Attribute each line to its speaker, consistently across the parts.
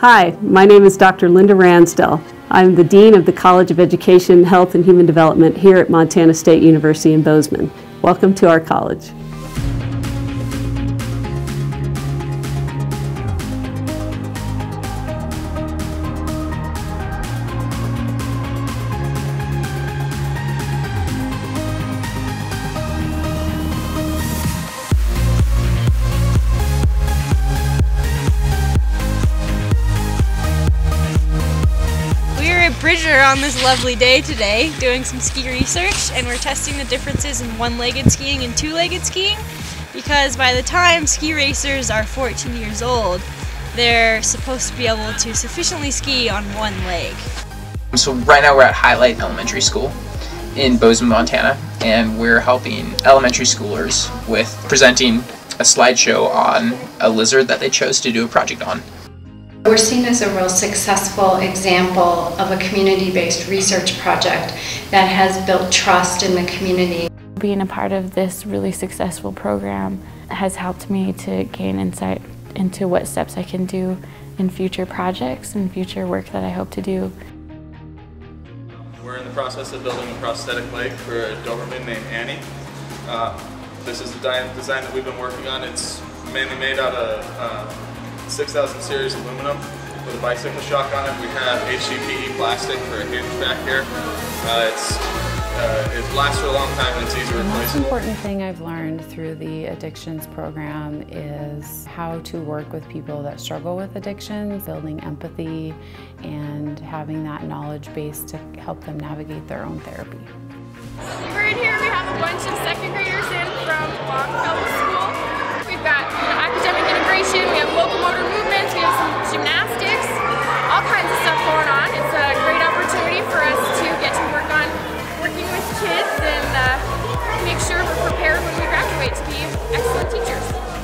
Speaker 1: Hi, my name is Dr. Linda Ransdell. I'm the Dean of the College of Education, Health, and Human Development here at Montana State University in Bozeman. Welcome to our college.
Speaker 2: Bridger on this lovely day today doing some ski research and we're testing the differences in one-legged skiing and two-legged skiing because by the time ski racers are 14 years old they're supposed to be able to sufficiently ski on one leg.
Speaker 3: So right now we're at Hyalite Elementary School in Bozeman, Montana and we're helping elementary schoolers with presenting a slideshow on a lizard that they chose to do a project on.
Speaker 4: We're seen as a real successful example of a community-based research project that has built trust in the community.
Speaker 5: Being a part of this really successful program has helped me to gain insight into what steps I can do in future projects and future work that I hope to do.
Speaker 6: We're in the process of building a prosthetic leg for a Doberman named Annie. Uh, this is the design that we've been working on. It's mainly made out of uh, 6000 series aluminum with a bicycle shock on it. We have HDPE plastic for a hinge back here. Uh, it's, uh, it lasts for a long time and it's easy to replace.
Speaker 7: The most important thing I've learned through the addictions program is how to work with people that struggle with addiction, building empathy and having that knowledge base to help them navigate their own therapy.
Speaker 8: Right here we have a bunch of second graders in from Longfellow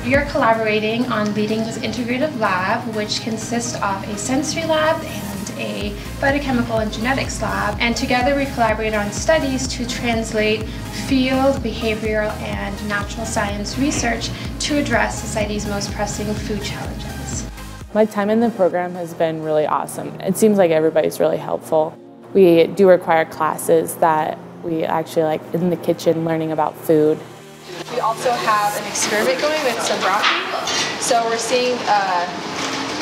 Speaker 9: We are collaborating on leading this integrative lab, which consists of a sensory lab and a phytochemical and genetics lab, and together we collaborate on studies to translate field, behavioral, and natural science research to address society's most pressing food challenges.
Speaker 5: My time in the program has been really awesome. It seems like everybody's really helpful. We do require classes that we actually like in the kitchen learning about food.
Speaker 10: We also have an experiment going with some broccoli. So we're seeing uh,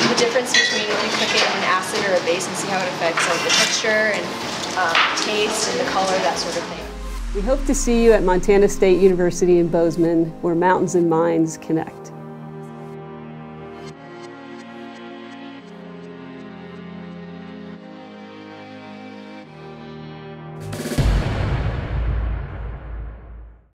Speaker 10: the difference between if you cook it in an acid or a base and see how it affects like the texture and um, taste and the color, that sort of thing.
Speaker 1: We hope to see you at Montana State University in Bozeman, where mountains and minds connect.